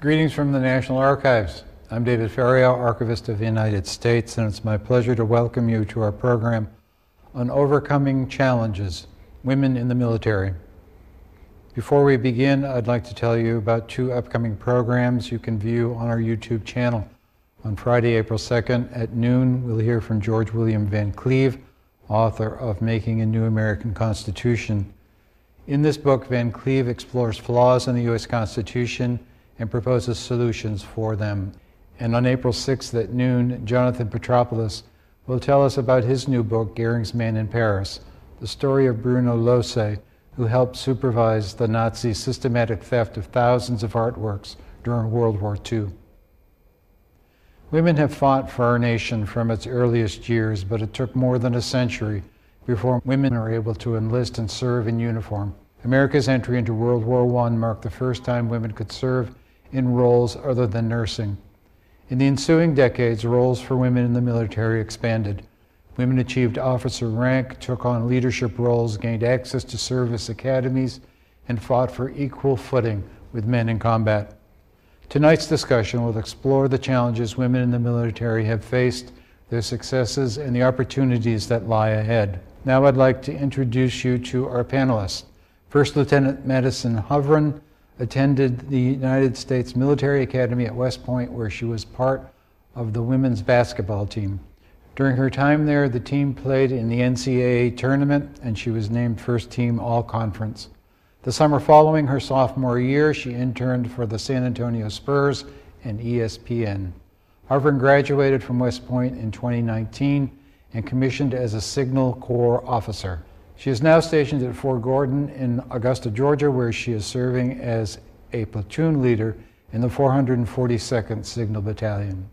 Greetings from the National Archives. I'm David Ferriero, Archivist of the United States, and it's my pleasure to welcome you to our program on overcoming challenges, women in the military. Before we begin, I'd like to tell you about two upcoming programs you can view on our YouTube channel. On Friday, April 2nd at noon, we'll hear from George William Van Cleve, author of Making a New American Constitution. In this book, Van Cleve explores flaws in the U.S. Constitution and proposes solutions for them. And on April 6th at noon, Jonathan Petropoulos will tell us about his new book, Goering's Man in Paris, the story of Bruno Lohse, who helped supervise the Nazi systematic theft of thousands of artworks during World War II. Women have fought for our nation from its earliest years, but it took more than a century before women were able to enlist and serve in uniform. America's entry into World War I marked the first time women could serve in roles other than nursing. In the ensuing decades, roles for women in the military expanded. Women achieved officer rank, took on leadership roles, gained access to service academies, and fought for equal footing with men in combat. Tonight's discussion will explore the challenges women in the military have faced, their successes, and the opportunities that lie ahead. Now I'd like to introduce you to our panelists. First Lieutenant Madison Hovren attended the United States Military Academy at West Point, where she was part of the women's basketball team. During her time there, the team played in the NCAA tournament, and she was named first team all conference. The summer following her sophomore year, she interned for the San Antonio Spurs and ESPN. Hovren graduated from West Point in 2019 and commissioned as a Signal Corps officer. She is now stationed at Fort Gordon in Augusta, Georgia, where she is serving as a platoon leader in the 442nd Signal Battalion.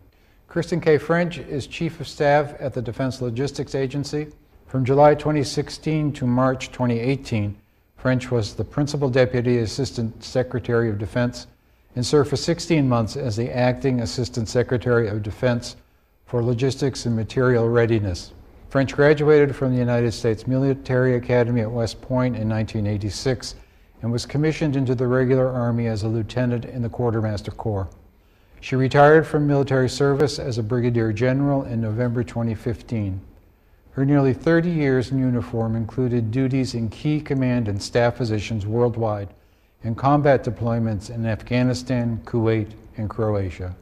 Kristin K. French is Chief of Staff at the Defense Logistics Agency. From July 2016 to March 2018, French was the Principal Deputy Assistant Secretary of Defense and served for 16 months as the Acting Assistant Secretary of Defense for Logistics and Materiel Readiness. French graduated from the United States Military Academy at West Point in 1986 and was commissioned into the regular Army as a lieutenant in the Quartermaster Corps. She retired from military service as a brigadier general in November 2015. Her nearly 30 years in uniform included duties in key command and staff positions worldwide and combat deployments in Afghanistan, Kuwait, and Croatia.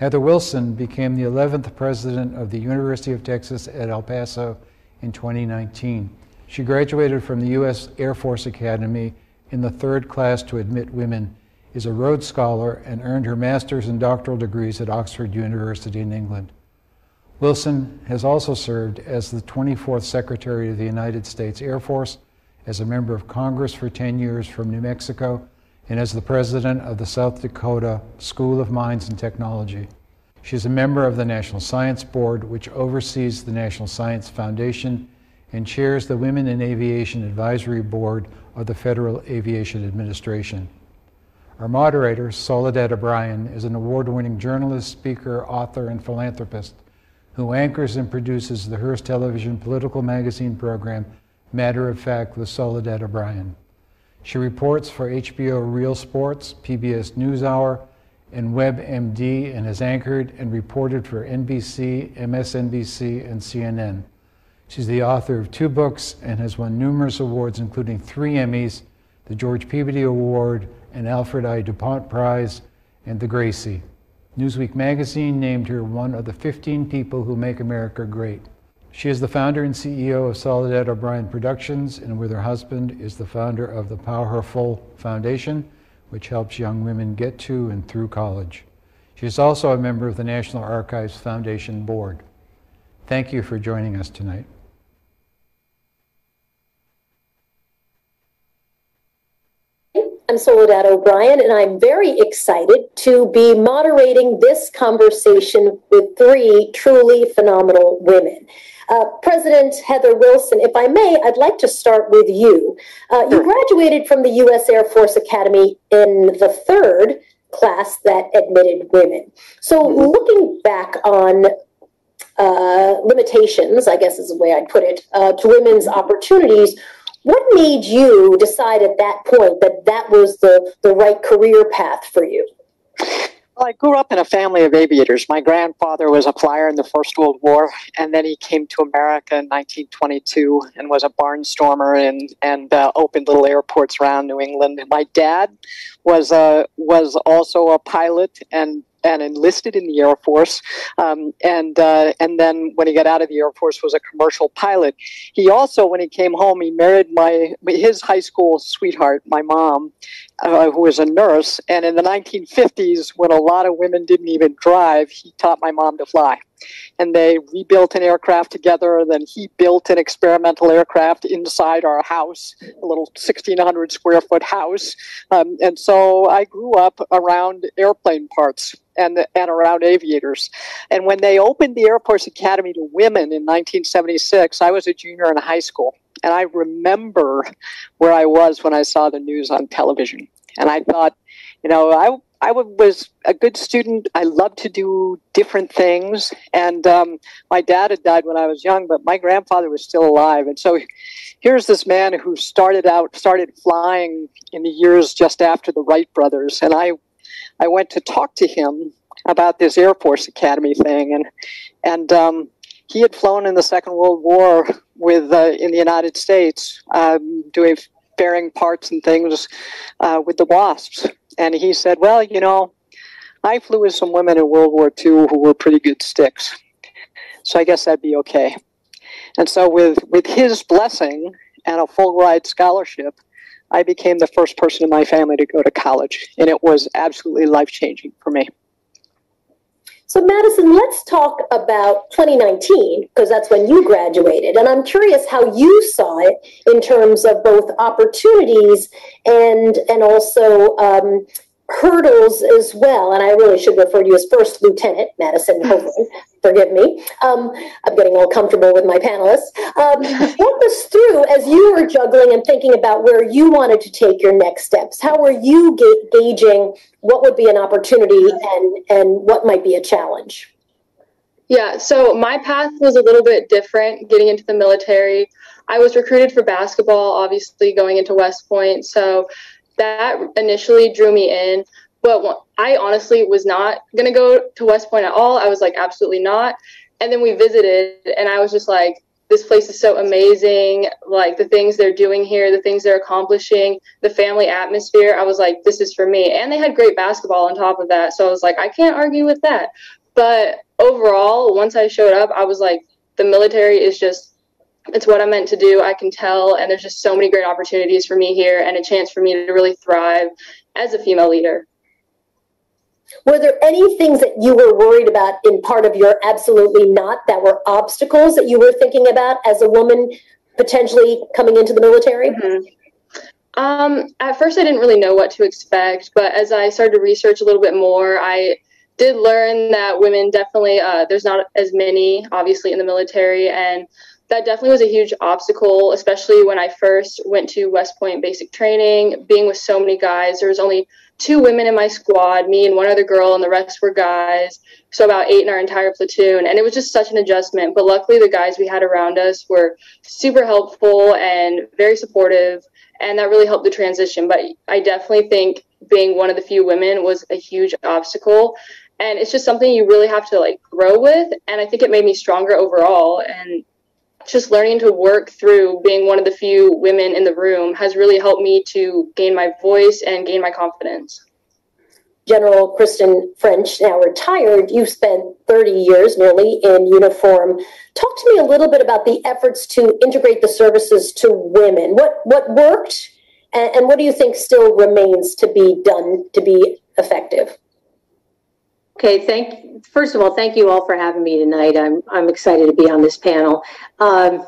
Heather Wilson became the 11th president of the University of Texas at El Paso in 2019. She graduated from the U.S. Air Force Academy in the third class to admit women, is a Rhodes Scholar, and earned her master's and doctoral degrees at Oxford University in England. Wilson has also served as the 24th Secretary of the United States Air Force, as a member of Congress for 10 years from New Mexico, and as the president of the South Dakota School of Mines and Technology. She is a member of the National Science Board, which oversees the National Science Foundation and chairs the Women in Aviation Advisory Board of the Federal Aviation Administration. Our moderator, Soledad O'Brien, is an award winning journalist, speaker, author, and philanthropist who anchors and produces the Hearst Television political magazine program, Matter of Fact with Soledad O'Brien. She reports for HBO Real Sports, PBS NewsHour, and WebMD, and has anchored and reported for NBC, MSNBC, and CNN. She's the author of two books and has won numerous awards, including three Emmys, the George Peabody Award, an Alfred I. DuPont Prize, and the Gracie. Newsweek magazine named her one of the 15 people who make America great. She is the founder and CEO of Soledad O'Brien Productions, and with her husband is the founder of the PowHERful Foundation, which helps young women get to and through college. She is also a member of the National Archives Foundation Board. Thank you for joining us tonight. I'm Soledad O'Brien, and I'm very excited to be moderating this conversation with three truly phenomenal women. Uh, President Heather Wilson, if I may, I'd like to start with you. Uh, you graduated from the U.S. Air Force Academy in the third class that admitted women. So, mm-hmm. looking back on uh, limitations, I guess is the way I'd put it, uh, to women's opportunities, what made you decide at that point that that was the, the right career path for you? Well, I grew up in a family of aviators. My grandfather was a flyer in the First World War, and then he came to America in 1922 and was a barnstormer and and uh, opened little airports around New England. My dad was a was also a pilot and and enlisted in the Air Force, um, and uh, and then when he got out of the Air Force was a commercial pilot. He also, when he came home, he married my his high school sweetheart, my mom, uh, who was a nurse. And in the 1950s, when a lot of women didn't even drive, he taught my mom to fly and they rebuilt an aircraft together. Then he built an experimental aircraft inside our house, a little 1,600 square foot house. Um, and so I grew up around airplane parts and, and around aviators. And when they opened the Air Force Academy to women in 1976, I was a junior in high school. And I remember where I was when I saw the news on television. And I thought, you know, I I was a good student. I loved to do different things. And um, my dad had died when I was young, but my grandfather was still alive. And so here's this man who started out, started flying in the years just after the Wright brothers. And I, I went to talk to him about this Air Force Academy thing. And, and um, he had flown in the Second World War with uh, in the United States, um, doing bearing parts and things uh, with the Wasps. And he said, Well, you know, I flew with some women in World War II who were pretty good sticks. So I guess that'd be okay. And so, with, with his blessing and a full ride scholarship, I became the first person in my family to go to college. And it was absolutely life changing for me. So, Madison, let's talk about 2019 because that's when you graduated. And I'm curious how you saw it in terms of both opportunities and and also um, hurdles as well. And I really should refer to you as First Lieutenant Madison Hoagland. Forgive me. Um, I'm getting all comfortable with my panelists. Um, walk us through as you were juggling and thinking about where you wanted to take your next steps. How were you ga- gauging what would be an opportunity and, and what might be a challenge? Yeah, so my path was a little bit different getting into the military. I was recruited for basketball, obviously going into West Point. So that initially drew me in. But I honestly was not going to go to West Point at all. I was like, absolutely not. And then we visited, and I was just like, this place is so amazing. Like the things they're doing here, the things they're accomplishing, the family atmosphere. I was like, this is for me. And they had great basketball on top of that. So I was like, I can't argue with that. But overall, once I showed up, I was like, the military is just it's what I'm meant to do. I can tell, and there's just so many great opportunities for me here and a chance for me to really thrive as a female leader. Were there any things that you were worried about in part of your absolutely not that were obstacles that you were thinking about as a woman potentially coming into the military? Mm-hmm. Um, at first, I didn't really know what to expect, but as I started to research a little bit more, I did learn that women definitely, uh, there's not as many, obviously, in the military, and that definitely was a huge obstacle, especially when I first went to West Point basic training, being with so many guys. There was only two women in my squad, me and one other girl, and the rest were guys. So about eight in our entire platoon. And it was just such an adjustment. But luckily, the guys we had around us were super helpful and very supportive. And that really helped the transition. But I definitely think being one of the few women was a huge obstacle. And it's just something you really have to like grow with. And I think it made me stronger overall. And just learning to work through being one of the few women in the room has really helped me to gain my voice and gain my confidence. General Kristin French, now retired, you spent 30 years nearly in uniform. Talk to me a little bit about the efforts to integrate the services to women. What what worked, and, and what do you think still remains to be done to be effective? Okay, thank. First of all, thank you all for having me tonight. I'm I'm excited to be on this panel. Um,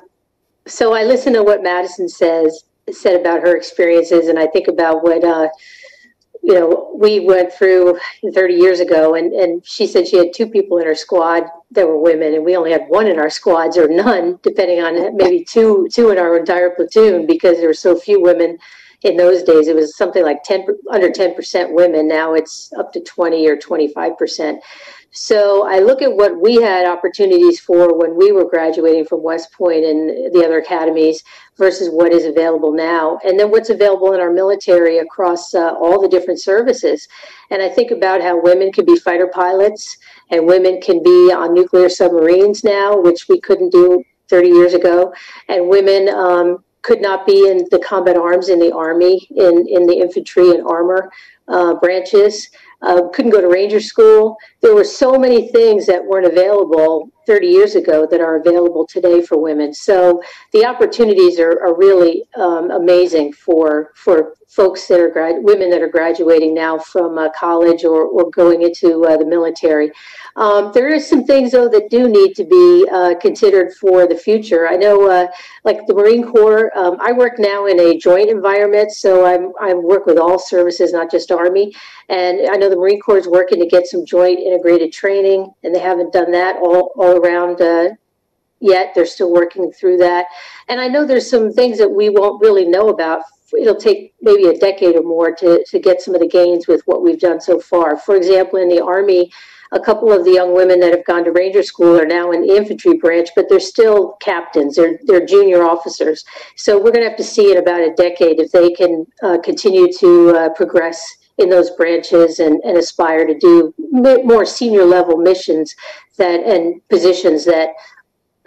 so I listen to what Madison says said about her experiences, and I think about what uh, you know we went through 30 years ago. And and she said she had two people in her squad that were women, and we only had one in our squads or none, depending on maybe two two in our entire platoon because there were so few women in those days it was something like 10 under 10% women. Now it's up to 20 or 25%. So I look at what we had opportunities for when we were graduating from West Point and the other academies versus what is available now, and then what's available in our military across uh, all the different services. And I think about how women can be fighter pilots and women can be on nuclear submarines now, which we couldn't do 30 years ago, and women um, could not be in the combat arms in the army, in, in the infantry and armor uh, branches uh, couldn't go to ranger school. There were so many things that weren't available 30 years ago that are available today for women. So the opportunities are, are really um, amazing for for folks that are grad- women that are graduating now from uh, college or, or going into uh, the military. Um, there are some things though that do need to be uh, considered for the future. I know, uh, like the Marine Corps. Um, I work now in a joint environment, so I'm I work with all services, not just Army. And I know the Marine Corps is working to get some joint integrated training, and they haven't done that all all around uh, yet. They're still working through that. And I know there's some things that we won't really know about it'll take maybe a decade or more to, to get some of the gains with what we've done so far. For example, in the Army, a couple of the young women that have gone to Ranger School are now in the infantry branch, but they're still captains. They're they're junior officers. So we're going to have to see in about a decade if they can uh, continue to uh, progress in those branches and, and aspire to do more senior level missions that and positions that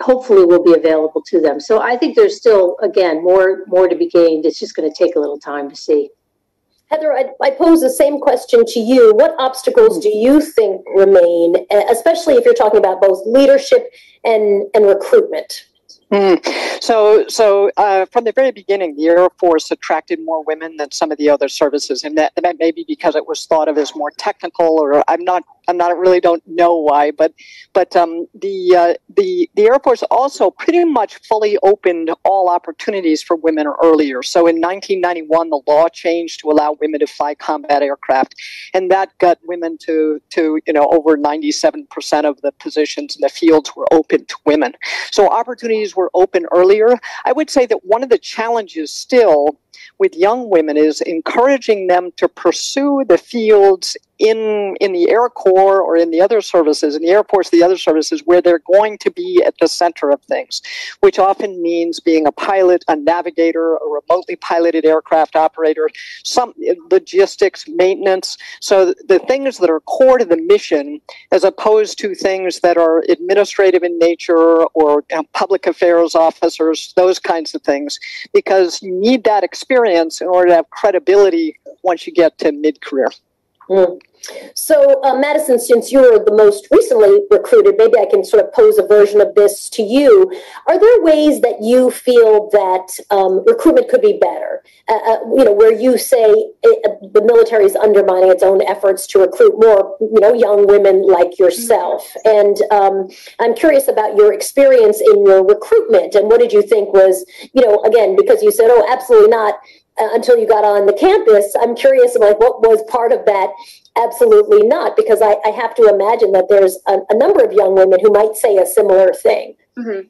hopefully will be available to them. So I think there's still, again, more more to be gained. It's just going to take a little time to see. Heather, I, I, pose the same question to you. What obstacles do you think remain, especially if you're talking about both leadership and, and recruitment? Mm. So, so uh, from the very beginning, the Air Force attracted more women than some of the other services, and that, that may be because it was thought of as more technical, or I'm not I'm not really don't know why, but but um, the uh, the the Air Force also pretty much fully opened all opportunities for women earlier. So in 1991, the law changed to allow women to fly combat aircraft, and that got women to to you know over 97 percent of the positions in the fields were open to women. So opportunities were open earlier. I would say that one of the challenges still with young women is encouraging them to pursue the fields in in the Air Corps or in the other services, in the Air Force, the other services, where they're going to be at the center of things, which often means being a pilot, a navigator, a remotely piloted aircraft operator, some logistics, maintenance. So the things that are core to the mission, as opposed to things that are administrative in nature or you know, public affairs officers, those kinds of things, because you need that experience in order to have credibility once you get to mid-career. Mm. So, uh, Madison, since you were the most recently recruited, maybe I can sort of pose a version of this to you. Are there ways that you feel that um, recruitment could be better? Uh, uh, you know, where you say it, uh, the military is undermining its own efforts to recruit more, you know, young women like yourself. And um, I'm curious about your experience in your recruitment and what did you think was, you know, again, because you said, oh, absolutely not uh, until you got on the campus. I'm curious about what was part of that. Absolutely not, because I, I have to imagine that there's a, a, number of young women who might say a similar thing. Mm-hmm.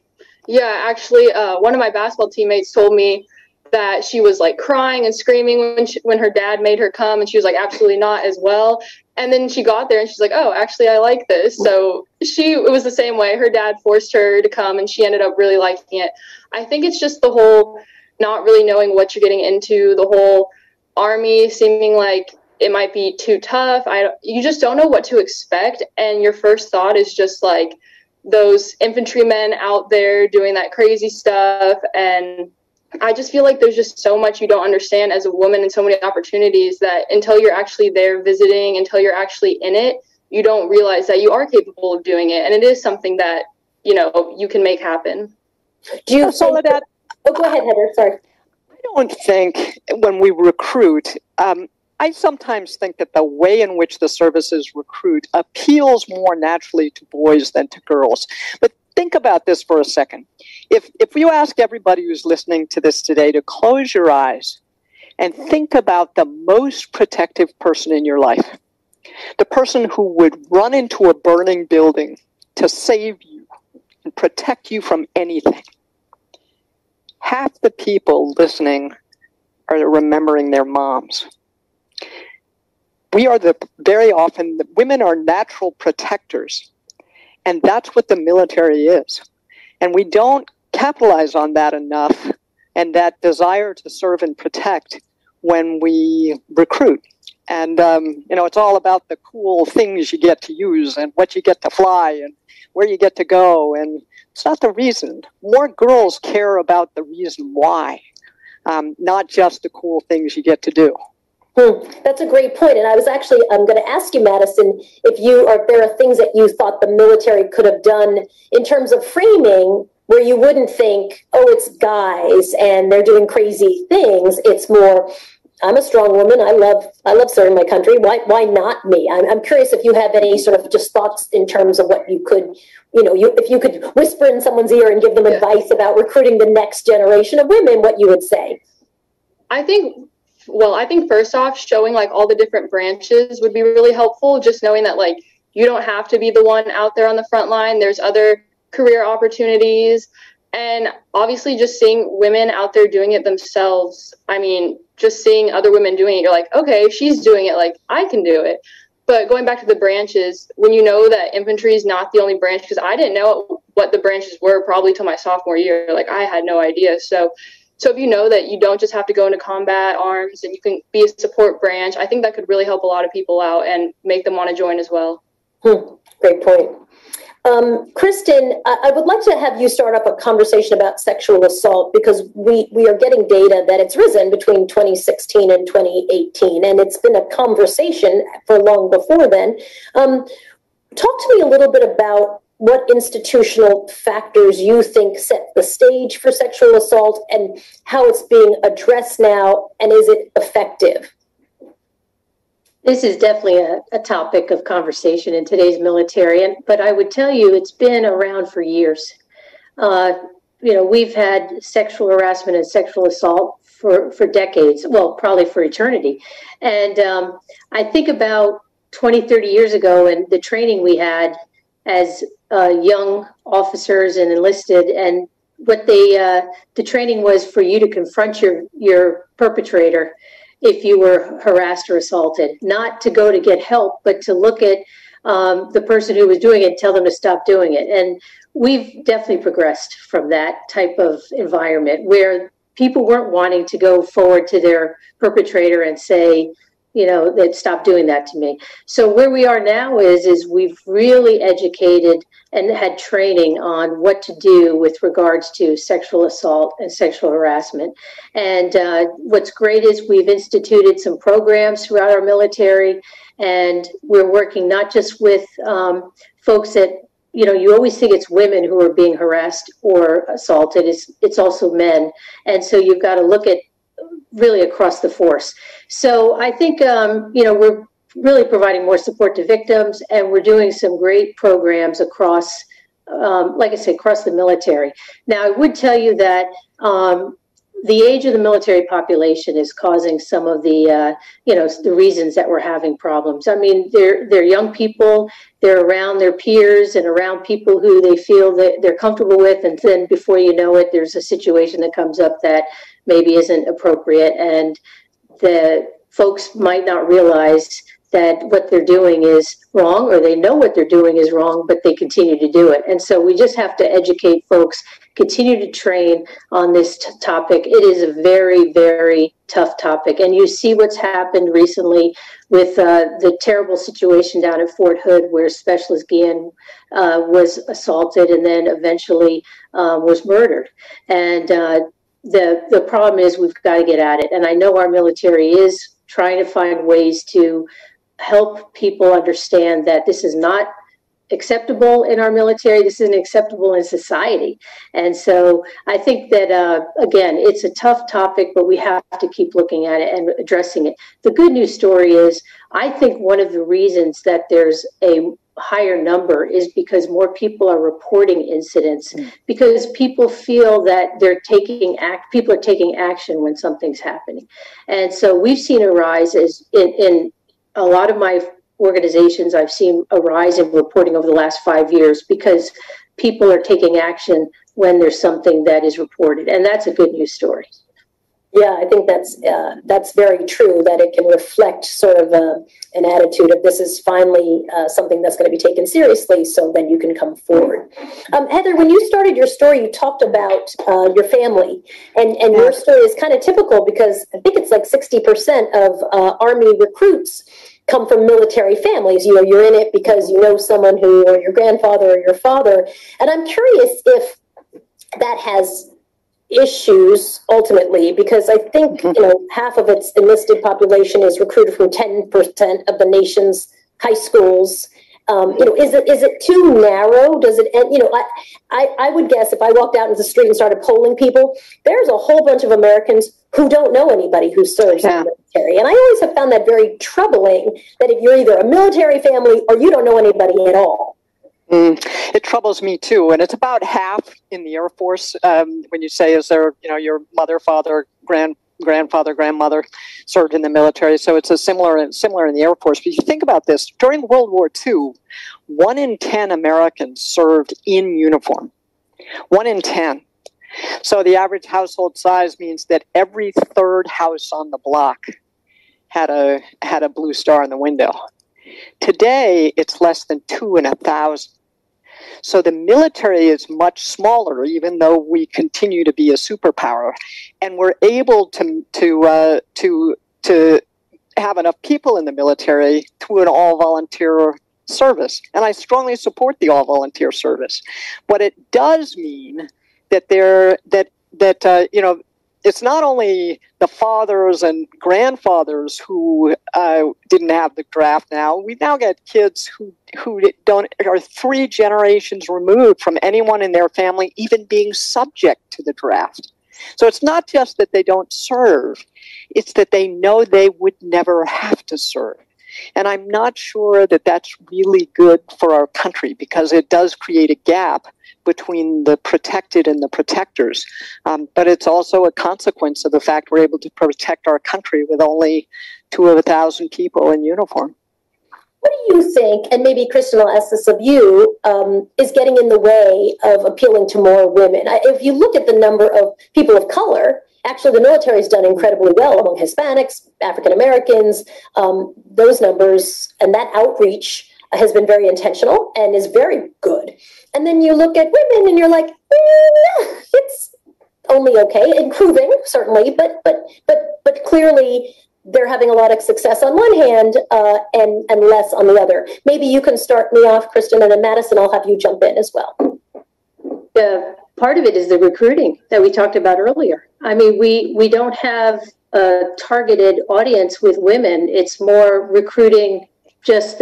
Yeah, actually, uh, one of my basketball teammates told me that she was like crying and screaming when she, when her dad made her come, and she was like, absolutely not as well. And then she got there and she's like, oh, actually, I like this. So she it was the same way. Her dad forced her to come, and she ended up really liking it. I think it's just the whole not really knowing what you're getting into, the whole army seeming like it might be too tough. I you just don't know what to expect, and your first thought is just like those infantrymen out there doing that crazy stuff and I just feel like there's just so much you don't understand as a woman and so many opportunities that until you're actually there visiting, until you're actually in it, you don't realize that you are capable of doing it. And it is something that, you know, you can make happen. Do you follow that? Oh, go ahead, Heather. Sorry. I don't think when we recruit, um, I sometimes think that the way in which the services recruit appeals more naturally to boys than to girls. But think about this for a second. If, if you ask everybody who's listening to this today to close your eyes and think about the most protective person in your life, the person who would run into a burning building to save you and protect you from anything half the people listening are remembering their moms. We are the very often, women are natural protectors. And that's what the military is. And we don't capitalize on that enough and that desire to serve and protect when we recruit. And, um, you know, it's all about the cool things you get to use and what you get to fly and where you get to go. And it's not the reason. More girls care about the reason why, um, not just the cool things you get to do. Hmm, that's a great point. And I was actually, I'm going to ask you, Madison, if you are if there are things that you thought the military could have done in terms of framing where you wouldn't think, oh, it's guys and they're doing crazy things. It's more, I'm a strong woman. I love I love serving my country. Why why not me? I'm, I'm curious if you have any sort of just thoughts in terms of what you could, you know, you if you could whisper in someone's ear and give them yeah. advice about recruiting the next generation of women, what you would say. I think well, I think first off, showing like all the different branches would be really helpful. Just knowing that like you don't have to be the one out there on the front line. There's other career opportunities. And obviously, just seeing women out there doing it themselves. I mean, just seeing other women doing it, you're like, okay, she's doing it, like I can do it. But going back to the branches, when you know that infantry is not the only branch, because I didn't know what the branches were probably till my sophomore year. Like I had no idea. So so if you know that you don't just have to go into combat arms and you can be a support branch, I think that could really help a lot of people out and make them want to join as well. Hmm, great point. Um, Kristin, I, I, would like to have you start up a conversation about sexual assault because we, we are getting data that it's risen between 2016 and 2018, and it's been a conversation for long before then. Um, talk to me a little bit about what institutional factors you think set the stage for sexual assault and how it's being addressed now and is it effective? This is definitely a, a topic of conversation in today's military, and, but I would tell you it's been around for years. Uh, you know, we've had sexual harassment and sexual assault for, for decades, well, probably for eternity. And um, I think about 20, 30 years ago and the training we had as uh, young officers and enlisted, and what they uh, the training was for you to confront your your perpetrator if you were harassed or assaulted, not to go to get help, but to look at um, the person who was doing it, tell them to stop doing it, and we've definitely progressed from that type of environment where people weren't wanting to go forward to their perpetrator and say you know that stop doing that to me. So where we are now is is we've really educated and had training on what to do with regards to sexual assault and sexual harassment. And uh, what's great is we've instituted some programs throughout our military and we're working not just with um, folks that you know you always think it's women who are being harassed or assaulted it's it's also men. And so you've got to look at really across the force. So I think um, you know we're really providing more support to victims, and we're doing some great programs across, um, like I said, across the military. Now I would tell you that. Um, the age of the military population is causing some of the, uh, you know, the reasons that we're having problems. I mean, they're they're young people, they're around their peers and around people who they feel that they're comfortable with, and then before you know it, there's a situation that comes up that maybe isn't appropriate and the folks might not realize that what they're doing is wrong or they know what they're doing is wrong but they continue to do it. And so we just have to educate folks continue to train on this t- topic. It is a very very tough topic. And you see what's happened recently with uh, the terrible situation down at fort hood where specialist guillen uh, was assaulted and then eventually uh, was murdered. And uh, the the problem is we've got to get at it. And i know our military is trying to find ways to help people understand that this is not acceptable in our military this isn't acceptable in society. And so i think that uh, again it's a tough topic but we have to keep looking at it and addressing it. The good news story is i think one of the reasons that there's a higher number is because more people are reporting incidents. Mm. because people feel that they're taking act people are taking action when something's happening. And so we've seen a rise as in, in a lot of my organizations i've seen a rise in reporting over the last five years because people are taking action when there's something that is reported. And that's a good news story Yeah, I think that's uh, that's very true. That it can reflect sort of uh, an attitude of this is finally uh, something that's going to be taken seriously. So then you can come forward. Um, Heather, when you started your story, you talked about uh, your family, and and your story is kind of typical because I think it's like sixty percent of uh, Army recruits come from military families. You know, you're in it because you know someone who, or your grandfather or your father. And I'm curious if that has issues ultimately because I think mm-hmm. you know half of its enlisted population is recruited from ten percent of the nation's high schools. Um, you know, is it is it too narrow? Does it? And you know, I, I I would guess if I walked out into the street and started polling people, there's a whole bunch of Americans who don't know anybody who serves yeah. in the military, and I always have found that very troubling. That if you're either a military family or you don't know anybody at all. Mm, it troubles me too, and it's about half in the Air Force. Um, when you say, "Is there, you know, your mother, father, grand grandfather, grandmother served in the military?" So it's a similar similar in the Air Force. But you think about this, during World War II, one in ten Americans served in uniform. One in ten. So the average household size means that every third house on the block had a had a blue star in the window. Today, it's less than two in a thousand. So the military is much smaller, even though we continue to be a superpower, and we're able to to uh, to to have enough people in the military through an all volunteer service. And I strongly support the all volunteer service, but it does mean that there that that uh, you know it's not only the fathers and grandfathers who uh, didn't have the draft now. We now get kids who who don't are three generations removed from anyone in their family even being subject to the draft. So it's not just that they don't serve; it's that they know they would never have to serve. And I'm not sure that that's really good for our country because it does create a gap between the protected and the protectors. Um, but it's also a consequence of the fact we're able to protect our country with only two of a thousand people in uniform. What do you think, and maybe Kristin will ask this of you, um, is getting in the way of appealing to more women? If you look at the number of people of color, actually the military has done incredibly well among Hispanics, African Americans, um, those numbers, and that outreach has been very intentional and is very good. And then you look at women and you're like, mm, it's only okay, improving certainly, but but but but clearly they're having a lot of success on one hand uh, and and less on the other. Maybe you can start me off, Kristin, and then Madison, I'll have you jump in as well. Yeah, part of it is the recruiting that we talked about earlier. I mean, we we don't have a targeted audience with women. It's more recruiting just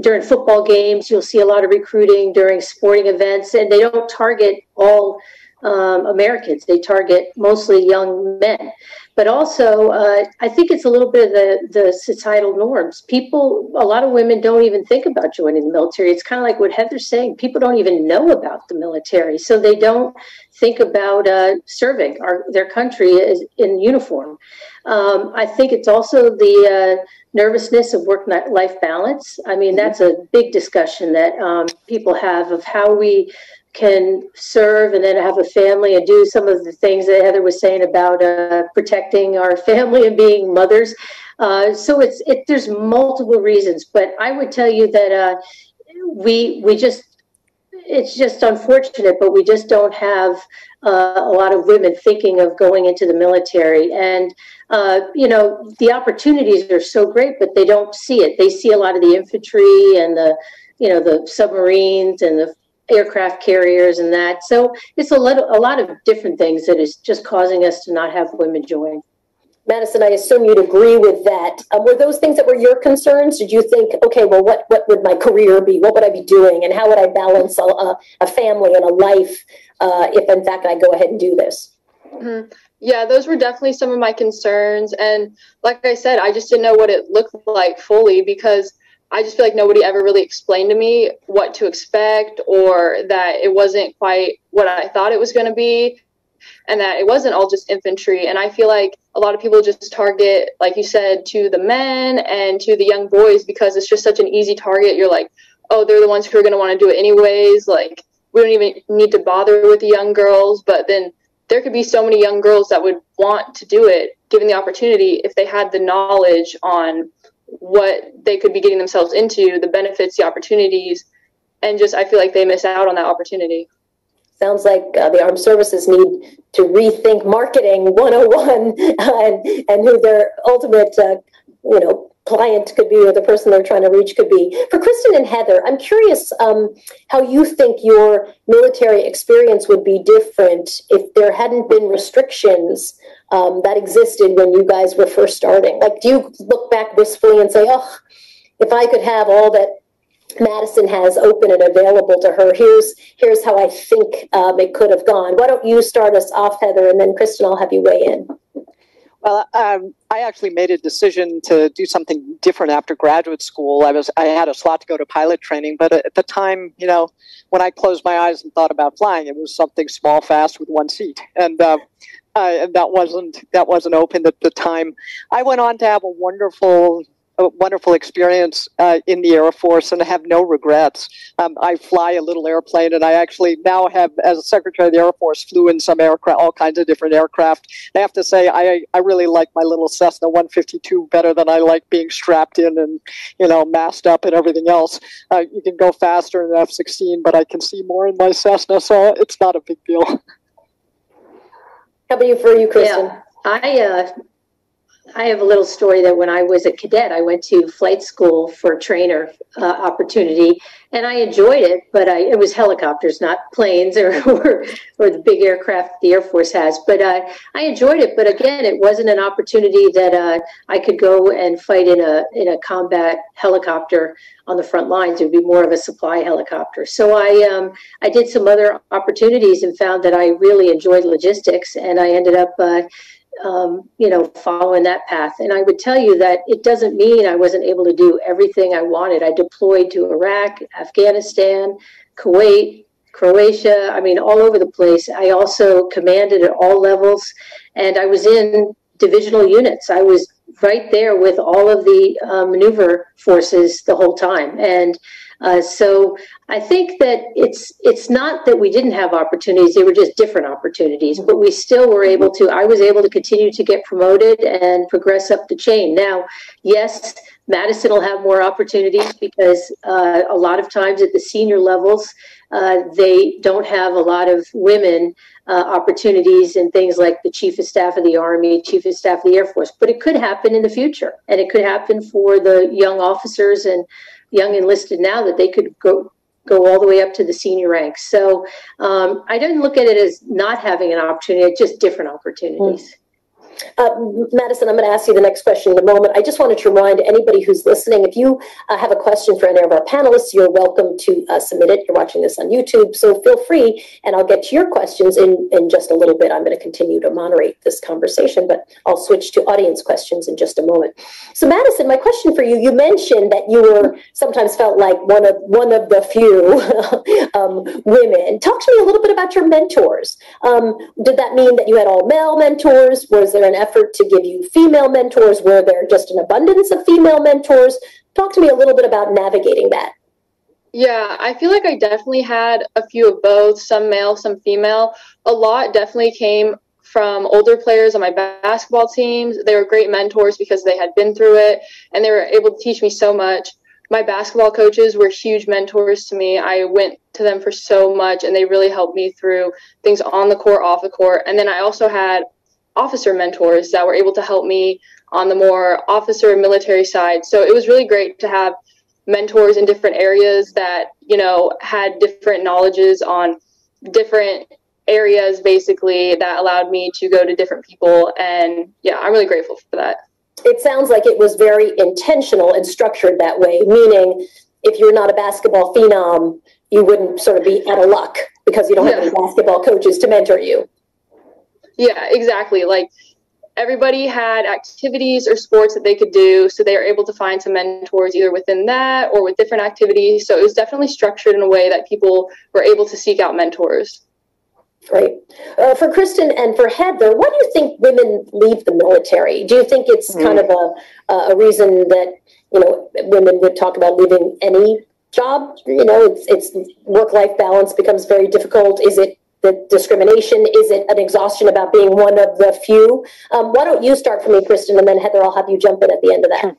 during football games, you'll see a lot of recruiting during sporting events, and they don't target all um, Americans. They target mostly young men. But also, uh, I think it's a little bit of the, the societal norms. People, a lot of women don't even think about joining the military. It's kind of like what Heather's saying. People don't even know about the military, so they don't think about uh, serving our, their country in uniform. Um, I think it's also the uh, nervousness of work life balance. I mean, that's a big discussion that um, people have of how we can serve and then have a family and do some of the things that Heather was saying about uh, protecting our family and being mothers. Uh, so it's it, there's multiple reasons, but I would tell you that uh, we we just it's just unfortunate, but we just don't have uh, a lot of women thinking of going into the military. And, uh, you know, the opportunities are so great, but they don't see it. They see a lot of the infantry and the, you know, the submarines and the aircraft carriers and that. So it's a lot, of, a lot of different things that is just causing us to not have women join. Madison, I assume you'd agree with that. Um, were those things that were your concerns? Did you think, okay, well, what, what would my career be? What would I be doing? And how would I balance a, a family and a life uh, if, in fact, I go ahead and do this? Mm-hmm. Yeah, those were definitely some of my concerns. And like I said, I just didn't know what it looked like fully because I just feel like nobody ever really explained to me what to expect or that it wasn't quite what I thought it was going to be and that it wasn't all just infantry. And I feel like a lot of people just target, like you said, to the men and to the young boys because it's just such an easy target. You're like, oh, they're the ones who are going to want to do it anyways. Like, we don't even need to bother with the young girls. But then there could be so many young girls that would want to do it given the opportunity if they had the knowledge on what they could be getting themselves into, the benefits, the opportunities, and just I feel like they miss out on that opportunity. Sounds like uh, the armed services need to rethink marketing 101 and, and who their ultimate, uh, you know, client could be or the person they're trying to reach could be. For Kristin and Heather, I'm curious um, how you think your military experience would be different if there hadn't been restrictions um, that existed when you guys were first starting. Like, do you look back wistfully and say, oh, if I could have all that Madison has open and available to her. Here's here's how I think um, it could have gone. Why don't you start us off, Heather, and then Kristin, I'll have you weigh in. Well, um, I actually made a decision to do something different after graduate school. I was I had a slot to go to pilot training, but at the time, you know, when I closed my eyes and thought about flying, it was something small, fast with one seat, and uh, that wasn't that wasn't open at the time. I went on to have a wonderful a wonderful experience uh, in the Air Force and have no regrets. Um, I fly a little airplane, and I actually now have, as a Secretary of the Air Force, flew in some aircraft, all kinds of different aircraft. I have to say, I I really like my little Cessna 152 better than I like being strapped in and you know masked up and everything else. Uh, you can go faster in an F-16, but I can see more in my Cessna, so it's not a big deal. How about you for you, Kristin? Yeah. I uh, I have a little story that when I was a cadet, I went to flight school for trainer uh, opportunity, and I enjoyed it. But I, it was helicopters, not planes or, or, or the big aircraft the Air Force has. But uh, I enjoyed it. But again, it wasn't an opportunity that uh, I could go and fight in a in a combat helicopter on the front lines. It would be more of a supply helicopter. So I um, I did some other opportunities and found that I really enjoyed logistics, and I ended up uh, um, you know, following that path. And I would tell you that it doesn't mean I wasn't able to do everything I wanted. I deployed to Iraq, Afghanistan, Kuwait, Croatia, I mean, all over the place. I also commanded at all levels, and I was in divisional units. I was right there with all of the uh, maneuver forces the whole time. And uh, so I think that it's it's not that we didn't have opportunities; they were just different opportunities. But we still were able to. I was able to continue to get promoted and progress up the chain. Now, yes, Madison will have more opportunities because uh, a lot of times at the senior levels, uh, they don't have a lot of women uh, opportunities and things like the chief of staff of the Army, chief of staff of the Air Force. But it could happen in the future, and it could happen for the young officers and young enlisted now that they could go go all the way up to the senior ranks. So um, I didn't look at it as not having an opportunity, just different opportunities. Uh, Madison, I'm going to ask you the next question in a moment. I just wanted to remind anybody who's listening if you uh, have a question for any of our panelists, you're welcome to uh, submit it. You're watching this on YouTube, so feel free, and I'll get to your questions in, in just a little bit. I'm going to continue to moderate this conversation, but I'll switch to audience questions in just a moment. So, Madison, my question for you you mentioned that you were sometimes felt like one of, one of the few um, women. Talk to me a little bit about your mentors. Um, did that mean that you had all male mentors? Was there an effort to give you female mentors? Were there just an abundance of female mentors? Talk to me a little bit about navigating that. Yeah, I feel like I definitely had a few of both, some male, some female. A lot definitely came from older players on my basketball teams. They were great mentors because they had been through it and they were able to teach me so much. My basketball coaches were huge mentors to me. I went to them for so much and they really helped me through things on the court, off the court. And then I also had officer mentors that were able to help me on the more officer military side. So it was really great to have mentors in different areas that, you know, had different knowledges on different areas basically that allowed me to go to different people and yeah, I'm really grateful for that. It sounds like it was very intentional and structured that way, meaning if you're not a basketball phenom, you wouldn't sort of be out of luck because you don't yeah. have any basketball coaches to mentor you. Yeah, exactly. Like everybody had activities or sports that they could do. So they were able to find some mentors either within that or with different activities. So it was definitely structured in a way that people were able to seek out mentors. Great. Uh, for Kristin and for Heather, why do you think women leave the military? Do you think it's mm. kind of a, a reason that, you know, women would talk about leaving any job? You know, it's, it's work life balance becomes very difficult. Is it the discrimination? Is it an exhaustion about being one of the few? Um, why don't you start for me, Kristin, and then Heather, I'll have you jump in at the end of that.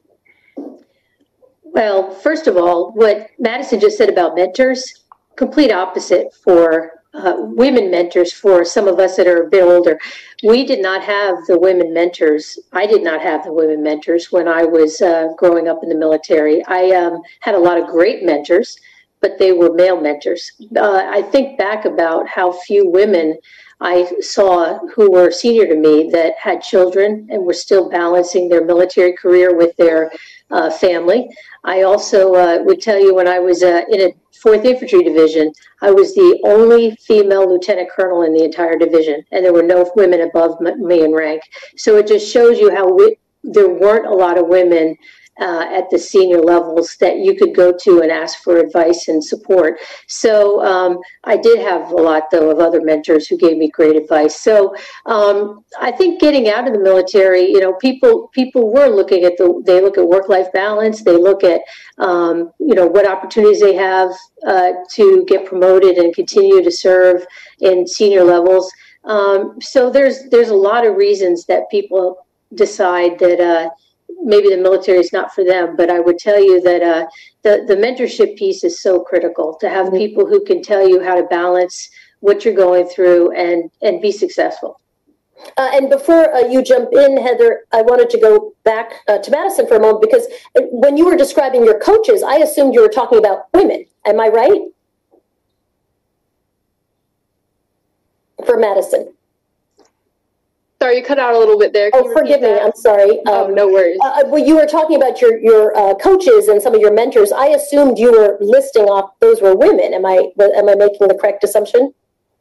Well, first of all, what Madison just said about mentors, complete opposite for uh, women mentors for some of us that are a bit older. We did not have the women mentors. I did not have the women mentors when I was uh, growing up in the military. I um, had a lot of great mentors, but they were male mentors. Uh, I think back about how few women I saw who were senior to me that had children and were still balancing their military career with their uh, family. I also uh, would tell you when I was uh, in a 4th Infantry Division, I was the only female lieutenant colonel in the entire division, and there were no women above me in rank. So it just shows you how we, there weren't a lot of women uh, at the senior levels that you could go to and ask for advice and support. So um, I did have a lot, though, of other mentors who gave me great advice. So um, I think getting out of the military, you know, people people were looking at the they look at work life balance, they look at um, you know what opportunities they have uh, to get promoted and continue to serve in senior levels. Um, so there's there's a lot of reasons that people decide that. Uh, maybe the military is not for them, but I would tell you that uh, the the mentorship piece is so critical to have mm-hmm. people who can tell you how to balance what you're going through and and be successful. Uh, and before uh, you jump in, Heather, I wanted to go back uh, to Madison for a moment because when you were describing your coaches, I assumed you were talking about women. Am I right? For Madison. Sorry, you cut out a little bit there. Can oh, forgive me. I'm sorry. Oh, um, oh, no worries. Uh, uh, well, you were talking about your your uh, coaches and some of your mentors. I assumed you were listing off those were women. Am I am I making the correct assumption?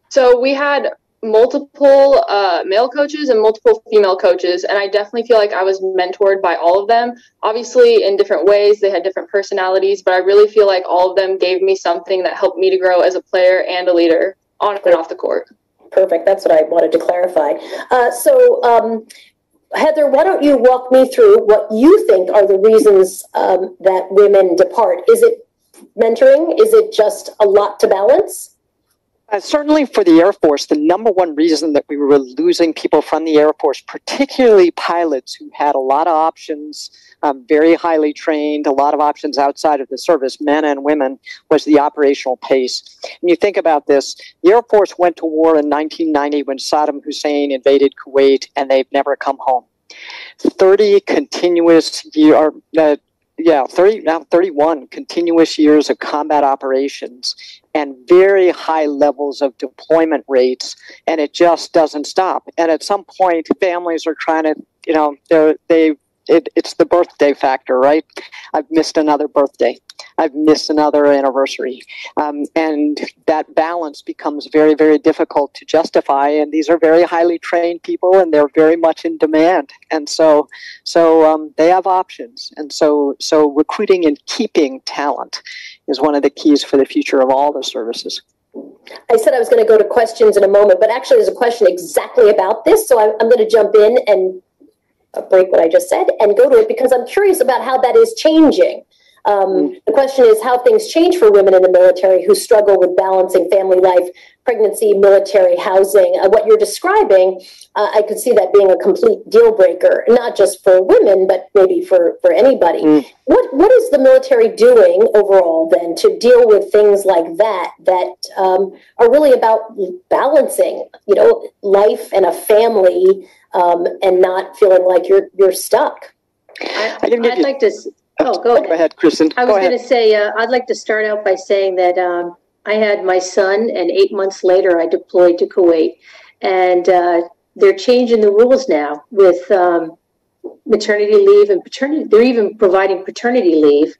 So we had multiple uh, male coaches and multiple female coaches, and I definitely feel like I was mentored by all of them. Obviously, in different ways, they had different personalities, but I really feel like all of them gave me something that helped me to grow as a player and a leader on and off the court. Perfect. That's what I wanted to clarify. Uh, so, um, Heather, why don't you walk me through what you think are the reasons um, that women depart? Is it mentoring? Is it just a lot to balance? Uh, certainly for the Air Force, the number one reason that we were losing people from the Air Force, particularly pilots who had a lot of options, um, very highly trained, a lot of options outside of the service, men and women, was the operational pace. And you think about this, the Air Force went to war in 1990 when Saddam Hussein invaded Kuwait, and they've never come home. 30 continuous year, uh, yeah, 30 now 31 continuous years of combat operations and very high levels of deployment rates and it just doesn't stop. And at some point families are trying to you know they're, they it, it's the birthday factor right i've missed another birthday I've missed another anniversary. Um, and that balance becomes very, very difficult to justify. And these are very highly trained people and they're very much in demand. And so, so um, they have options. And so, so recruiting and keeping talent is one of the keys for the future of all the services. I said I was going to go to questions in a moment, but actually, there's a question exactly about this. So I'm, I'm going to jump in and break what I just said and go to it because I'm curious about how that is changing. Um, the question is how things change for women in the military who struggle with balancing family life, pregnancy, military housing. Uh, what you're describing, uh, I could see that being a complete deal breaker, not just for women, but maybe for, for anybody. Mm. What What is the military doing overall then to deal with things like that that um, are really about balancing, you know, life and a family, um, and not feeling like you're you're stuck? I, would like to Oh, go ahead. Go ahead, Kristin. I was going to say, uh, I'd like to start out by saying that um, I had my son, and eight months later, I deployed to Kuwait. And uh, they're changing the rules now with um, maternity leave and paternity. They're even providing paternity leave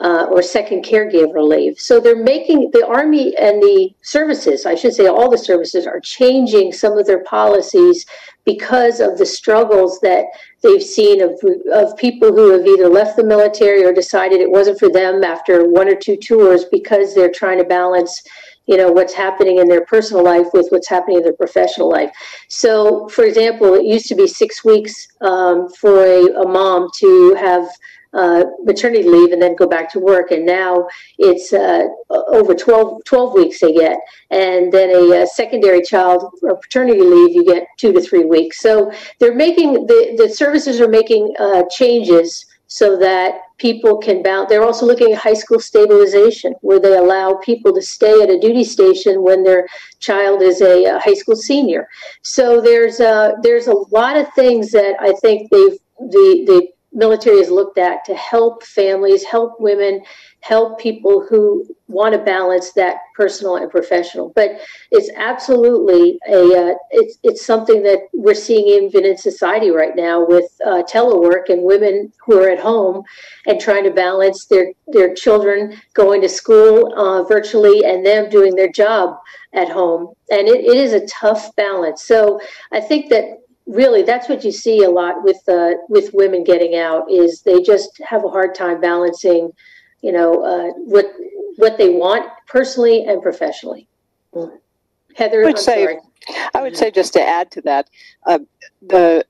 uh, or second caregiver leave. So they're making the Army and the services, I should say, all the services are changing some of their policies because of the struggles that they've seen of, of people who have either left the military or decided it wasn't for them after one or two tours because they're trying to balance you know what's happening in their personal life with what's happening in their professional life so for example it used to be six weeks um, for a, a, mom to have uh, maternity leave and then go back to work. And now it's uh, over 12, 12 weeks they get. And then a, a, secondary child or paternity leave, you get two to three weeks. So they're making, the, the services are making uh, changes so that people can bounce. They're also looking at high school stabilization, where they allow people to stay at a duty station when their child is a, a high school senior. So there's a, there's a lot of things that I think they've the the military has looked at to help families, help women, help people who want to balance that personal and professional. But it's absolutely a uh, it's it's something that we're seeing even in society right now with uh, telework and women who are at home and trying to balance their their children going to school uh, virtually and them doing their job at home. And it, it is a tough balance. So I think that really that's what you see a lot with uh, with women getting out is they just have a hard time balancing you know uh, what what they want personally and professionally heather i would I'm say sorry. i would say just to add to that uh, the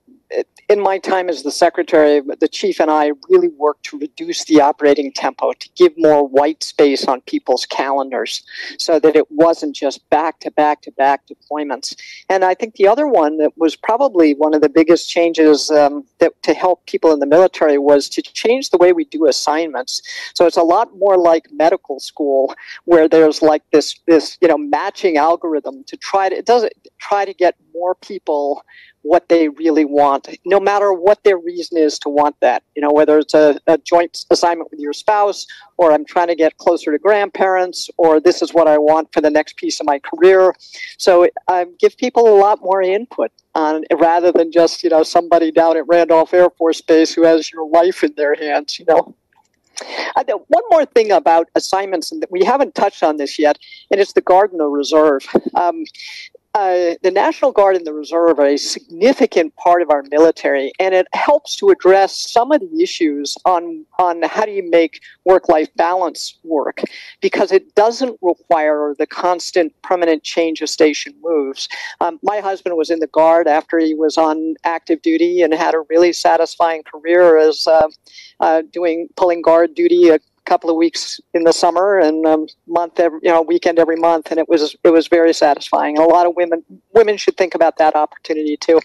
in my time as the secretary, the chief and I really worked to reduce the operating tempo, to give more white space on people's calendars so that it wasn't just back to back to back deployments. And I think the other one that was probably one of the biggest changes um, that to help people in the military was to change the way we do assignments. So it's a lot more like medical school where there's like this, this, you know, matching algorithm to try to, it doesn't try to get more people what they really want, no matter what their reason is to want that. You know, whether it's a, a, joint assignment with your spouse, or I'm trying to get closer to grandparents, or this is what I want for the next piece of my career. So I give people a lot more input on rather than just you know somebody down at Randolph Air Force Base who has your life in their hands. You know. One more thing about assignments, and we haven't touched on this yet, and it's the the Reserve. Um, uh, the National Guard and the Reserve are a significant part of our military, and it helps to address some of the issues on, on how do you make work life balance work because it doesn't require the constant permanent change of station moves. Um, my husband was in the Guard after he was on active duty and had a really satisfying career as uh, uh, doing pulling guard duty couple of weeks in the summer and a month every, you know weekend every month and it was it was very satisfying. A lot of women women should think about that opportunity too.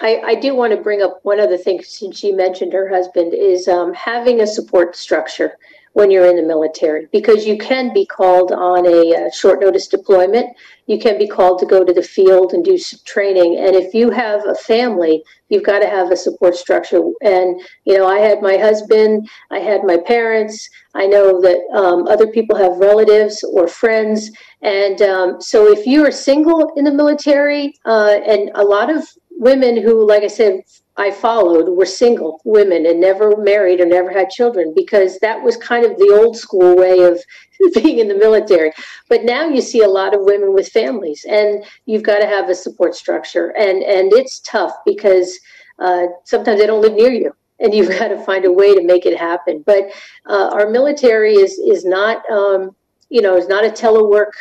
I, I do want to bring up one other thing since she mentioned her husband is um, having a support structure when you're in the military because you can be called on a, a, short notice deployment. You can be called to go to the field and do some training. And if you have a family, you've got to have a support structure. And, you know, I had my husband, I had my parents. I know that um, other people have relatives or friends. And um, so if you are single in the military, uh, and a lot of women who, like I said, I followed were single women and never married or never had children because that was kind of the old school way of being in the military. But now you see a lot of women with families, and you've got to have a support structure, and and it's tough because uh, sometimes they don't live near you, and you've got to find a way to make it happen. But uh, our military is is not um, you know is not a telework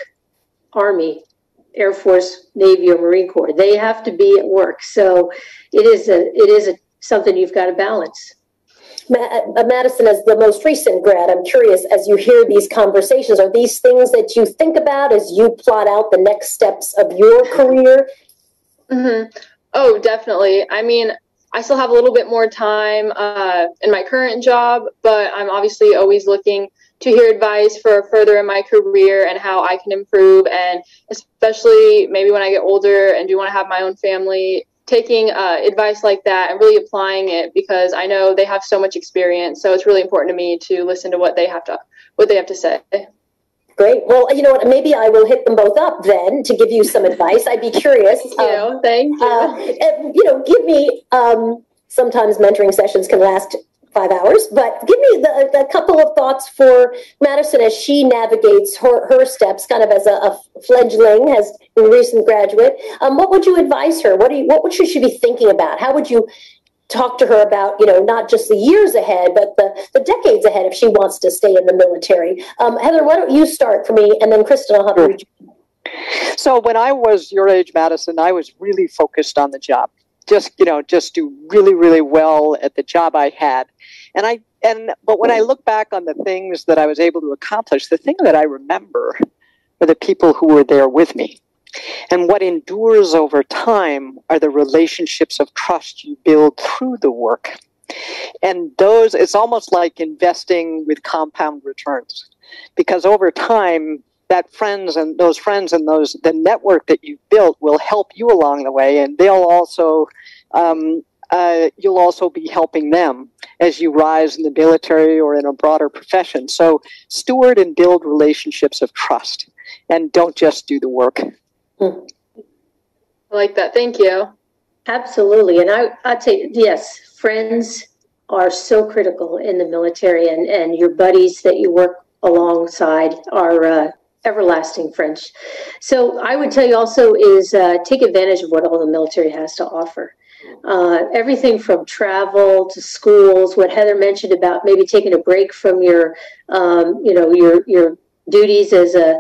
army Air Force, Navy, or Marine Corps. They have to be at work. So it is a it is a, something you've got to balance. Uh, Madison, as the most recent grad, I'm curious as you hear these conversations, are these things that you think about as you plot out the next steps of your career? Mm-hmm. Oh, definitely. I mean, I still have a little bit more time uh, in my current job, but I'm obviously always looking to hear advice for further in my career and how I can improve. And especially maybe when I get older and do want to have my own family, taking uh, advice like that and really applying it because I know they have so much experience. So it's really important to me to listen to what they have to what they have to say. Great. Well, you know what? Maybe I will hit them both up then to give you some advice. I'd be curious. Thank you. Um, Thank you. Uh, you know, give me. Um, sometimes mentoring sessions can last five hours, but give me the, the couple of thoughts for Madison as she navigates her, her steps, kind of as a, a fledgling, as a recent graduate. Um, what would you advise her? What do you, what should she be thinking about? How would you talk to her about, you know, not just the years ahead, but the, the decades ahead if she wants to stay in the military? Um, Heather, why don't you start for me, and then Kristin, I'll have sure. you. So when I was your age, Madison, I was really focused on the job just you know just do really really well at the job I had, and I and but when I look back on the things that I was able to accomplish, the thing that I remember are the people who were there with me. And what endures over time are the relationships of trust you build through the work. And those, it's almost like investing with compound returns. Because over time, that friends and those friends and those the network that you've built will help you along the way, and they'll also um, uh, you'll also be helping them as you rise in the military or in a broader profession. So steward and build relationships of trust, and don't just do the work. I like that. Thank you. Absolutely. And I, I'd say, yes, friends are so critical in the military, and, and your buddies that you work alongside are uh, everlasting friends. So I would tell you also is uh, take advantage of what all the military has to offer. Uh, everything from travel to schools, what Heather mentioned about maybe taking a break from your, um, you know, your your duties as a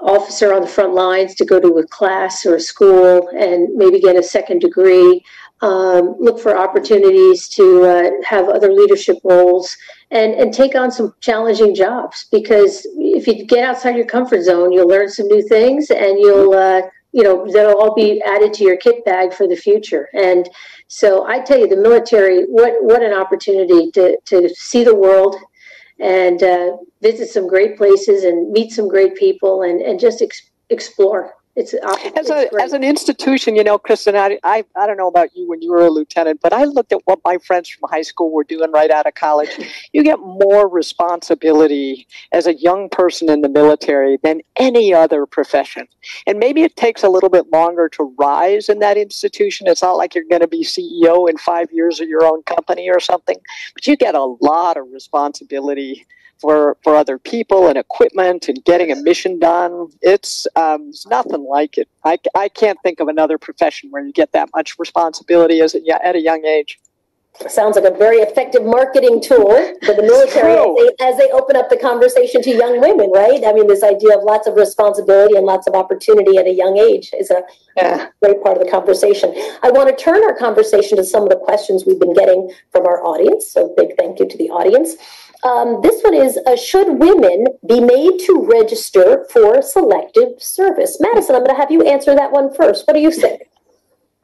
officer on the front lines to go to a class or a school and maybe get a second degree. Um, look for opportunities to uh, have other leadership roles and, and take on some challenging jobs because if you get outside your comfort zone, you'll learn some new things and you'll, uh, you know, they'll all be added to your kit bag for the future. And so I tell you, the military, what, what an opportunity to, to see the world and uh, visit some great places and meet some great people and, and just ex- explore. It's, uh, as a great. as an institution, you know, Kristin, I, I I don't know about you when you were a lieutenant, but I looked at what my friends from high school were doing right out of college. You get more responsibility as a young person in the military than any other profession, and maybe it takes a little bit longer to rise in that institution. It's not like you're going to be CEO in five years of your own company or something, but you get a lot of responsibility for for other people and equipment and getting a mission done. It's um, nothing like it. I, I can't think of another profession where you get that much responsibility as a, at a young age. Sounds like a very effective marketing tool for the military as they, as they open up the conversation to young women, right? I mean, this idea of lots of responsibility and lots of opportunity at a young age is a Yeah. great part of the conversation. I want to turn our conversation to some of the questions we've been getting from our audience. So, big thank you to the audience. Um, this one is uh, Should women be made to register for selective service? Madison, I'm going to have you answer that one first. What do you think?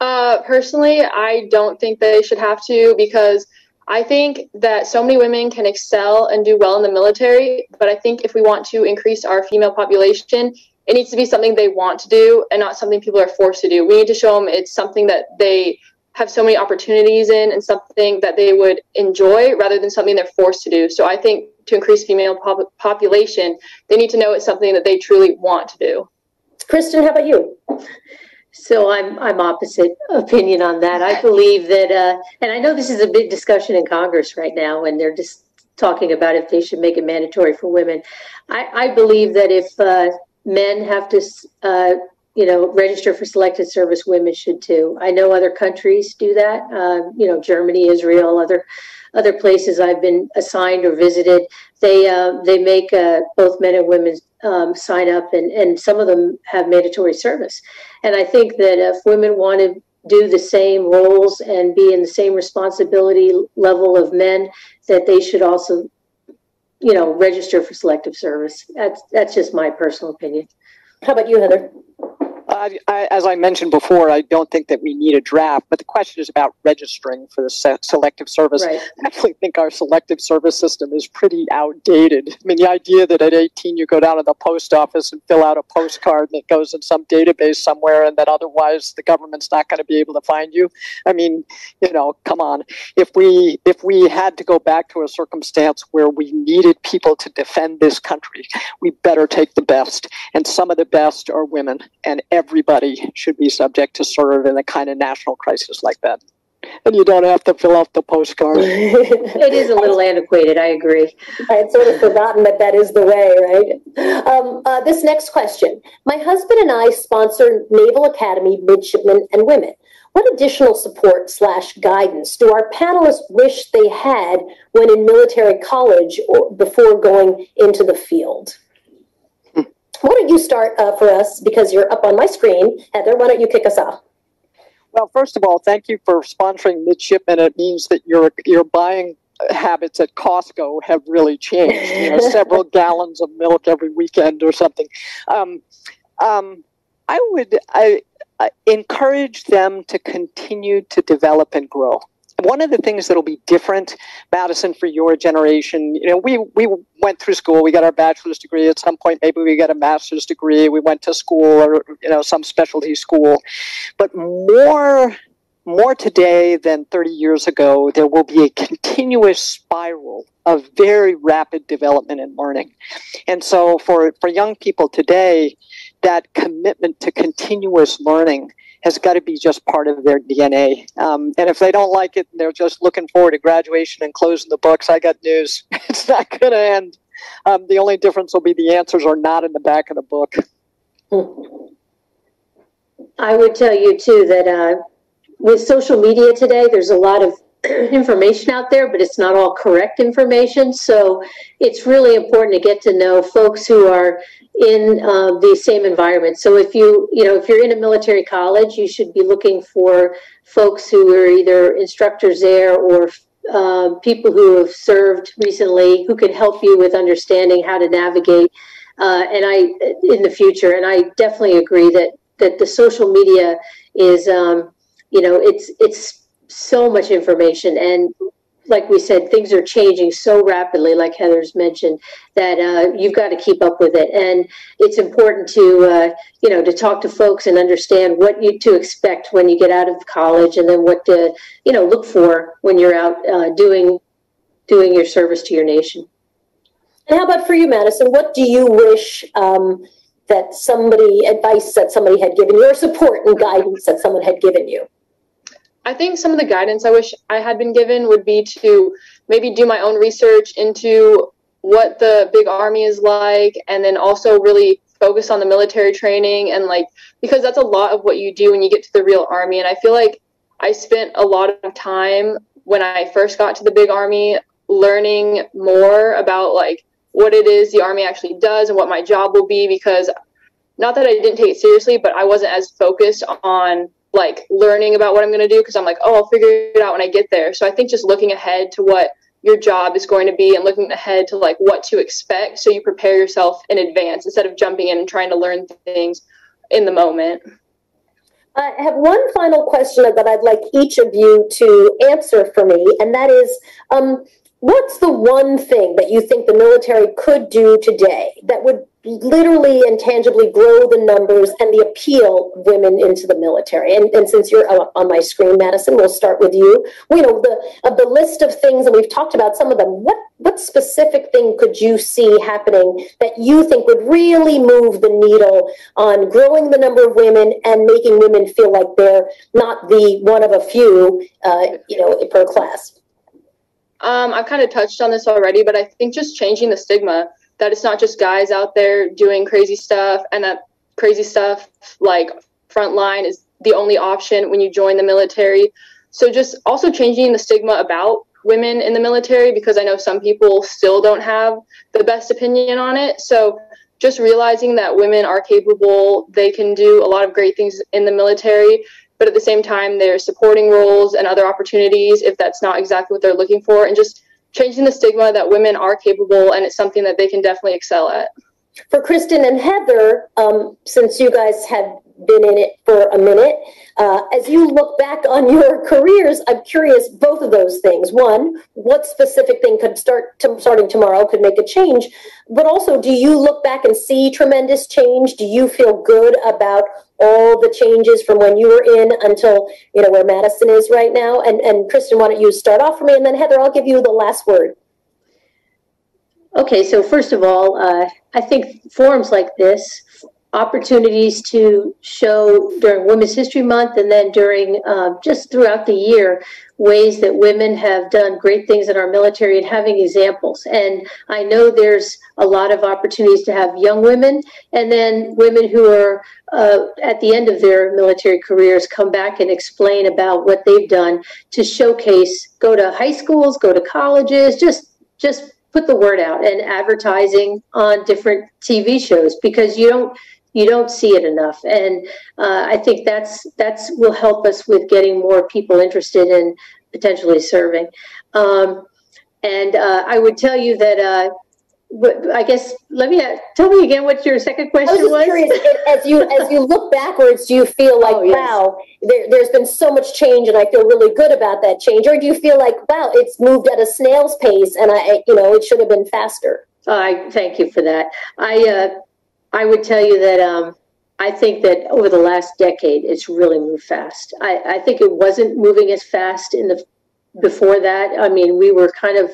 Uh, personally, I don't think they should have to because I think that so many women can excel and do well in the military. But I think if we want to increase our female population, it needs to be something they want to do and not something people are forced to do. We need to show them it's something that they have so many opportunities in and something that they would enjoy rather than something they're forced to do. So I think to increase female pop- population, they need to know it's something that they truly want to do. Kristin, how about you? So I'm I'm opposite opinion on that. I believe that, uh, and I know this is a big discussion in Congress right now, and they're just talking about if they should make it mandatory for women. I, I believe that if uh, men have to, uh, you know, register for selective service, women should too. I know other countries do that. Uh, you know, Germany, Israel, other other places I've been assigned or visited. They uh, they make uh, both men and women um, sign up, and and some of them have mandatory service. And I think that if women want to do the same roles and be in the same responsibility level of men, that they should also, you know, register for selective service. That's that's just my personal opinion. How about you, Heather? I, I, as I mentioned before, I don't think that we need a draft, but the question is about registering for the se- selective service. Right. I actually think our selective service system is pretty outdated. I mean, the idea that at 18 you go down to the post office and fill out a postcard that goes in some database somewhere and that otherwise the government's not going to be able to find you. I mean, you know, come on. If we if we had to go back to a circumstance where we needed people to defend this country, we better take the best. And some of the best are women, and everybody should be subject to serve in a kind of national crisis like that. And you don't have to fill out the postcard. It is a little antiquated. I agree. I had sort of forgotten that that is the way, right? Um, uh, this next question. My husband and I sponsor Naval Academy midshipmen and women. What additional support slash guidance do our panelists wish they had when in military college or before going into the field? Why don't you start uh, for us because you're up on my screen, Heather? Why don't you kick us off? Well, first of all, thank you for sponsoring midshipmen. It means that you're you're buying habits at Costco have really changed. You know, several gallons of milk every weekend or something. Um, um, I would I, I encourage them to continue to develop and grow one of the things that'll be different, Madison, for your generation, you know, we we went through school, we got our bachelor's degree. At some point, maybe we got a master's degree. We went to school or you know some specialty school, but more more today than 30 years ago, there will be a continuous spiral of very rapid development and learning. And so for, for young people today, that commitment to continuous learning has got to be just part of their DNA. Um, and if they don't like it they're just looking forward to graduation and closing the books, I got news. It's not going to end. Um, the only difference will be the answers are not in the back of the book. I would tell you too that uh, with social media today, there's a lot of information out there, but it's not all correct information. So it's really important to get to know folks who are in uh, the same environment. So if you, you know, if you're in a military college, you should be looking for folks who are either instructors there or uh, people who have served recently who can help you with understanding how to navigate. Uh, and I, in the future, and I definitely agree that that the social media is, um, you know, it's it's so much information and like we said, things are changing so rapidly, like Heather's mentioned, that uh, you've got to keep up with it. And it's important to, uh, you know, to talk to folks and understand what you to expect when you get out of college, and then what to, you know, look for when you're out uh, doing doing your service to your nation. And how about for you, Madison? What do you wish um, that somebody advice that somebody had given you, or support and guidance that someone had given you? I think some of the guidance I wish I had been given would be to maybe do my own research into what the big army is like and then also really focus on the military training and like because that's a lot of what you do when you get to the real army. And I feel like I spent a lot of time when I first got to the big army learning more about like what it is the army actually does and what my job will be because not that I didn't take it seriously but I wasn't as focused on like learning about what I'm going to do because I'm like, oh, I'll figure it out when I get there. So I think just looking ahead to what your job is going to be and looking ahead to like what to expect so you prepare yourself in advance instead of jumping in and trying to learn things in the moment. I have one final question that I'd like each of you to answer for me, and that is um, what's the one thing that you think the military could do today that would literally and tangibly grow the numbers and the appeal of women into the military. And, and since you're on my screen, Madison, we'll start with you. you know, the of the list of things, that we've talked about some of them. What what specific thing could you see happening that you think would really move the needle on growing the number of women and making women feel like they're not the one of a few, uh, you know, per class? Um, I've kind of touched on this already, but I think just changing the stigma that it's not just guys out there doing crazy stuff and that crazy stuff like frontline is the only option when you join the military. So just also changing the stigma about women in the military because I know some people still don't have the best opinion on it. So just realizing that women are capable, they can do a lot of great things in the military, but at the same time, there's supporting roles and other opportunities if that's not exactly what they're looking for, and just changing the stigma that women are capable and it's something that they can definitely excel at. For Kristin and Heather, um, since you guys have been in it for a minute, uh, as you look back on your careers, I'm curious both of those things. One, what specific thing could start to, starting tomorrow could make a change? But also, do you look back and see tremendous change? Do you feel good about all the changes from when you were in until you know where Madison is right now? And and Kristin, why don't you start off for me, and then Heather, I'll give you the last word. Okay, so first of all, uh, I think forums like this opportunities to show during Women's History Month and then during uh, just throughout the year ways that women have done great things in our military and having examples. And I know there's a lot of opportunities to have young women and then women who are uh, at the end of their military careers come back and explain about what they've done to showcase, go to high schools, go to colleges, just just put the word out and advertising on different TV shows because you don't you don't see it enough and uh, i think that's that's will help us with getting more people interested in potentially serving um, And uh, I would tell you that, uh, I guess, let me, tell me again what your second I was question was? curious, as you, as you look backwards, do you feel like, Oh, yes. wow, there, there's been so much change and I feel really good about that change? Or do you feel like, wow, it's moved at a snail's pace and I, you know, it should have been faster? I thank you for that. I uh, I would tell you that um, I think that over the last decade, it's really moved fast. I, I think it wasn't moving as fast in the before that. I mean, we were kind of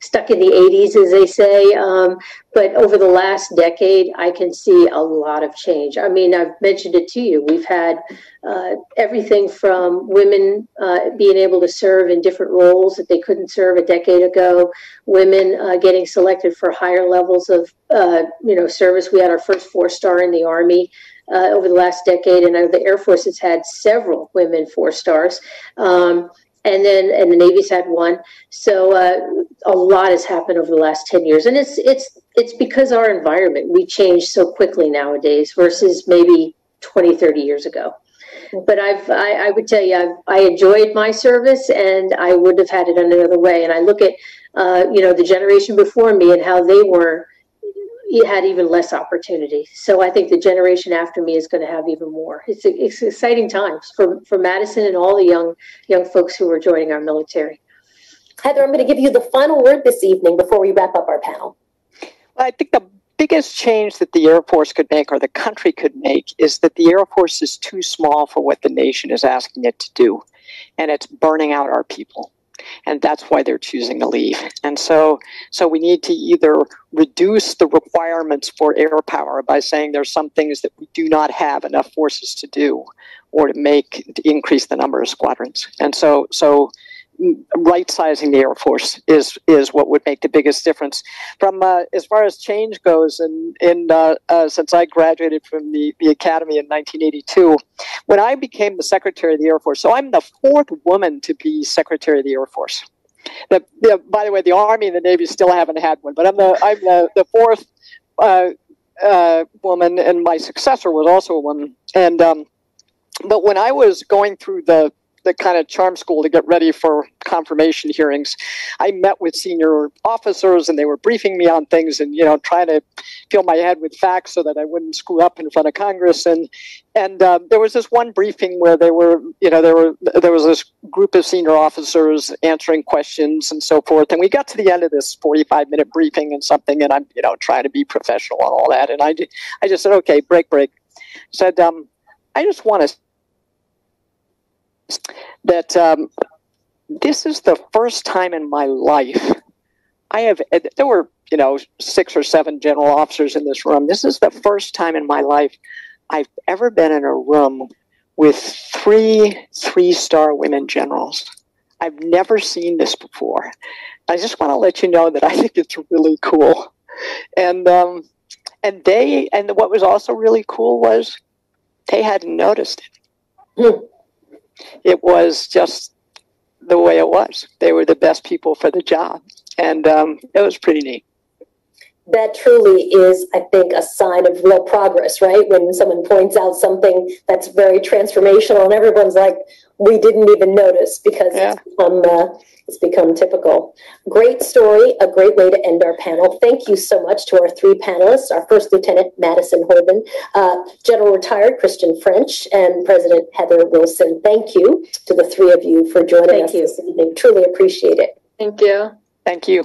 stuck in the 80s, as they say. Um, but over the last decade, I can see a lot of change. I mean, I've mentioned it to you. We've had uh, everything from women uh, being able to serve in different roles that they couldn't serve a decade ago, women uh, getting selected for higher levels of, uh, you know, service. We had our first four-star in the Army. Uh, over the last decade, and the Air Force has had several women four stars. Um, and then and the Navy's had one. So uh, a lot has happened over the last ten years, and it's it's it's because our environment we change so quickly nowadays versus maybe 20, 30 years ago. But I've I, I would tell you I've I enjoyed my service, and I would have had it another way. And I look at uh, you know the generation before me and how they were had even less opportunity. So I think the generation after me is going to have even more. It's, it's exciting times for, for Madison and all the young young folks who are joining our military. Heather, I'm going to give you the final word this evening before we wrap up our panel. I think the biggest change that the Air Force could make or the country could make is that the Air Force is too small for what the nation is asking it to do. And it's burning out our people. And that's why they're choosing to leave. And so, so we need to either reduce the requirements for air power by saying there's some things that we do not have enough forces to do, or to make to increase the number of squadrons. And so, so right sizing the Air Force is is what would make the biggest difference. From uh, as far as change goes, and in, uh, uh, since I graduated from the, the academy in 1982, when I became the Secretary of the Air Force, so I'm the fourth woman to be Secretary of the Air Force. The, the, by the way, the Army and the Navy still haven't had one, but I'm the I'm the, the fourth uh, uh, woman, and my successor was also a woman. And um, but when I was going through the the kind of charm school to get ready for confirmation hearings. I met with senior officers and they were briefing me on things and, you know, trying to fill my head with facts so that I wouldn't screw up in front of Congress. And, and uh, there was this one briefing where they were, you know, there were, there was this group of senior officers answering questions and so forth. And we got to the end of this 45 minute briefing and something, and I'm, you know, trying to be professional and all that. And I, did I just said, okay, break, break. Said, um, I just want to that um, this is the first time in my life I have. There were, you know, six or seven general officers in this room. This is the first time in my life I've ever been in a room with three three-star women generals. I've never seen this before. I just want to let you know that I think it's really cool, and um, and they and what was also really cool was they hadn't noticed it it was just the way it was. They were the best people for the job, and um, it was pretty neat. That truly is, I think, a sign of real progress, right? When someone points out something that's very transformational, and everyone's like, "We didn't even notice," because Yeah. it's become uh, it's become typical. Great story, a great way to end our panel. Thank you so much to our three panelists: our First Lieutenant Madison Hovren, uh, General Retired Kristin French, and President Heather Wilson. Thank you to the three of you for joining Thank us you. this evening. Truly appreciate it. Thank you. Thank you.